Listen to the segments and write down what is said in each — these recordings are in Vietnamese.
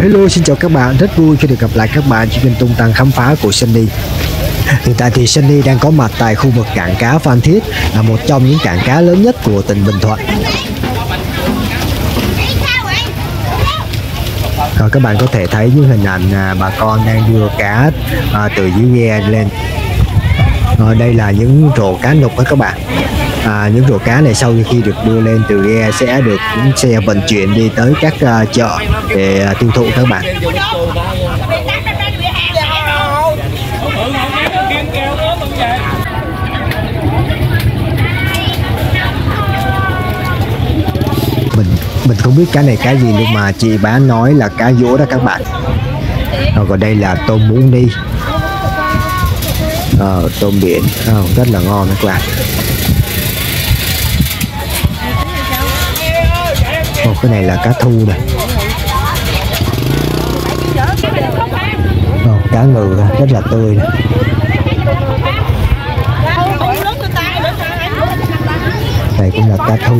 Hello xin chào các bạn, rất vui khi được gặp lại các bạn trên kênh tung tăng khám phá của Sunny. Hiện tại thì Sunny đang có mặt tại khu vực cảng cá Phan Thiết là một trong những cảng cá lớn nhất của tỉnh Bình Thuận. Rồi các bạn có thể thấy những hình ảnh à, bà con đang đưa cá à, từ dưới ghe lên. Rồi đây là những rổ cá nục đó các bạn à, những rổ cá này sau khi được đưa lên từ ghe sẽ được những xe vận chuyển đi tới các uh, chợ để uh, tiêu thụ các bạn. Mình mình không biết cá này cá gì nhưng mà chị bán nói là cá dũa đó các bạn. À, Rồi còn đây là tôm muốn đi. Ờ, tôm biển. Oh, rất là ngon các bạn. Cái này là cá thu này. Oh, cá ngừ rất là tươi này. đây cũng là cá thu.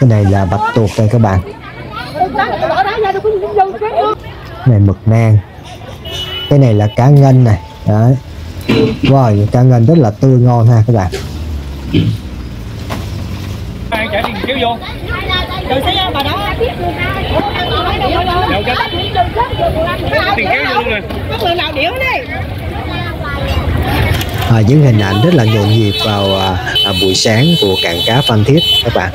Cái này là bạch tuộc đây các bạn. Cái này mực nang. Cái này là cá ngân này. Đấy. Wow cá ngân rất là tươi ngon ha các bạn ai trả tiền kéo vô? Rồi xe bà đó. Tiền kéo vô luôn nè Có người nào điểu đi à, những hình ảnh rất là nhộn nhịp vào à, à, buổi sáng của cảng cá Phan Thiết các bạn.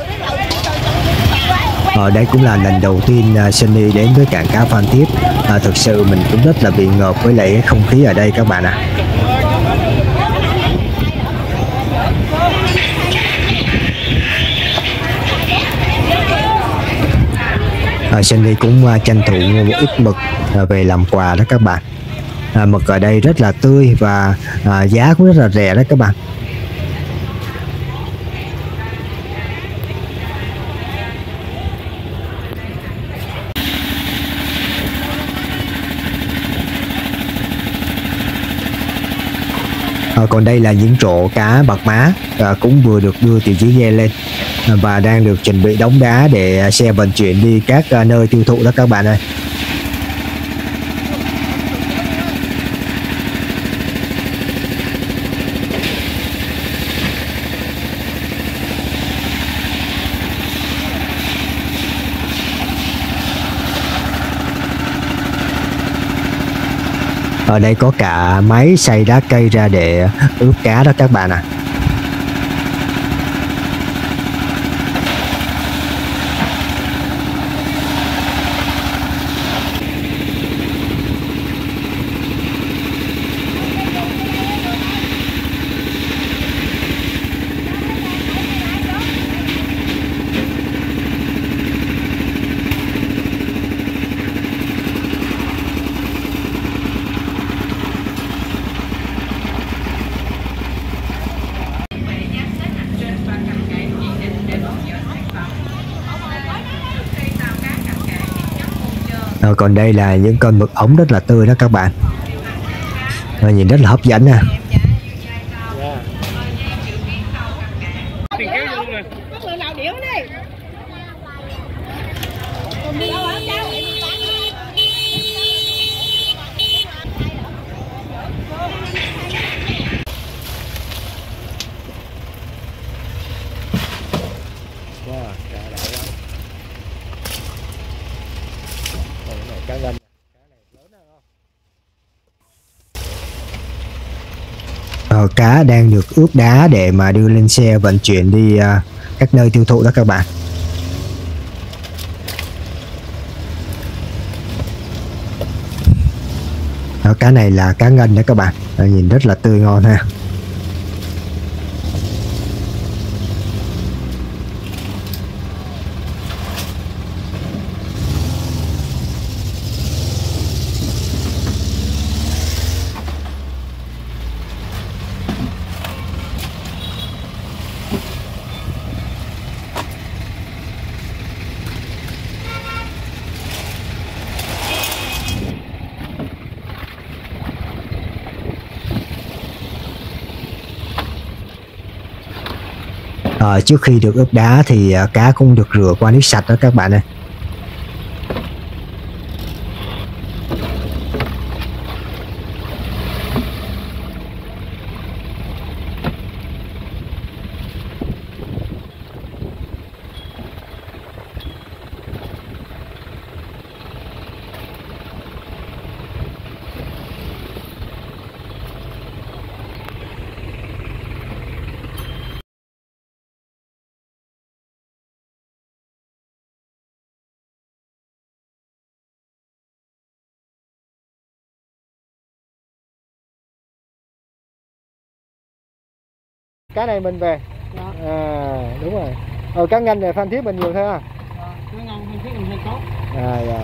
Ở đây cũng là lần đầu tiên à, Sunny đến với cảng cá Phan Thiết. À, thực sự mình cũng rất là bị ngợp với lại không khí ở đây các bạn ạ. à. À, Sunny cũng à, tranh thủ mua một ít mực à, về làm quà đó các bạn. À, mực ở đây rất là tươi và à, giá cũng rất là rẻ đó các bạn. À, còn đây là những rổ cá bạc má à, cũng vừa được đưa từ dưới ghe lên và đang được chuẩn bị đóng đá để ờ, xe vận chuyển đi các nơi tiêu thụ đó các bạn ơi. Ở đây có cả máy xay đá cây ra để ướp cá đó các bạn ạ à. Rồi còn đây là những con mực ống rất là tươi đó các bạn. Rồi nhìn rất là hấp dẫn nè tiền kéo vô luôn nè Có người nào điểu đi Wow, cá đã quá Đây, cái này cá ngân Ờ, cá đang được ướp đá để mà đưa lên xe vận chuyển đi à, các nơi tiêu thụ đó các bạn. Đó, cá này là cá ngân đó các bạn. Đó, nhìn rất là tươi ngon ha. À, trước khi được ướp đá thì ờ, cá cũng được rửa qua nước sạch đó các bạn ơi. Cái này mình về à đúng rồi ờ cá nganh này phan thiết mình nhiều thôi à Cái ngon hơn thiết mình hơi tốt. à dạ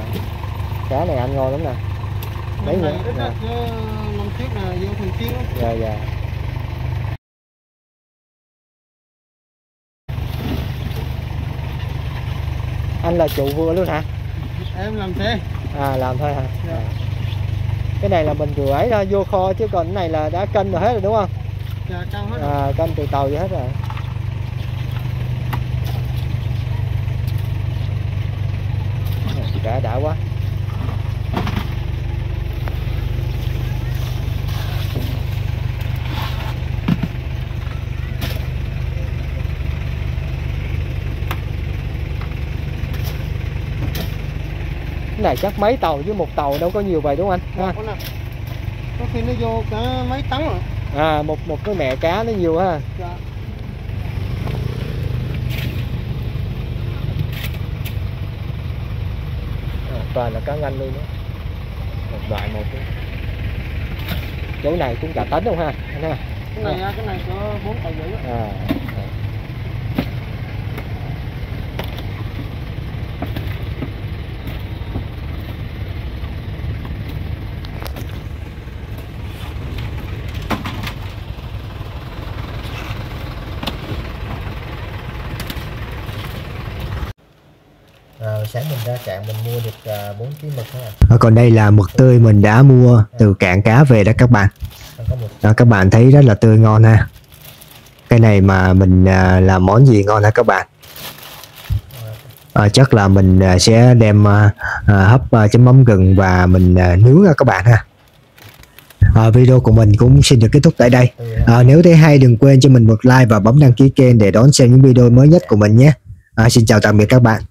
cá này ăn ngon lắm nè Mấy ít Dạ. năm thiết là vô thường á. dạ dạ anh là chủ vựa luôn hả Em làm thế. à làm thôi hả Dạ. À. cái này là mình vừa ấy ra vô kho chứ còn cái này là đã cân rồi hết rồi đúng không À, cân từ tàu vậy hết rồi cá đã quá cái này chắc mấy tàu chứ một tàu đâu có nhiều vậy đúng không anh ha? Có khi nó vô cả mấy tấn rồi. À một một cái mẹ cá nó nhiều ha Dạ. à, toàn là cá nganh luôn đó một loại một đó. chỗ này cũng cả tấn không ha Cái này, cái này có bốn rưỡi á. à, à. À, sáng mình ra cạn mình mua được à, 4 kg mực ha. còn đây là mực tươi mình đã mua từ cạn cá về đó các bạn. Đó, các bạn thấy rất là tươi ngon ha. Cái này mà mình à, làm món gì ngon hả các bạn? À, chắc là mình à, sẽ đem à, à, hấp à, chấm mắm gừng và mình à, nướng ha các bạn ha. À, video của mình cũng xin được kết thúc tại đây. À, nếu thấy hay đừng quên cho mình một like và bấm đăng ký kênh để đón xem những video mới nhất của mình nhé. À, xin chào tạm biệt các bạn.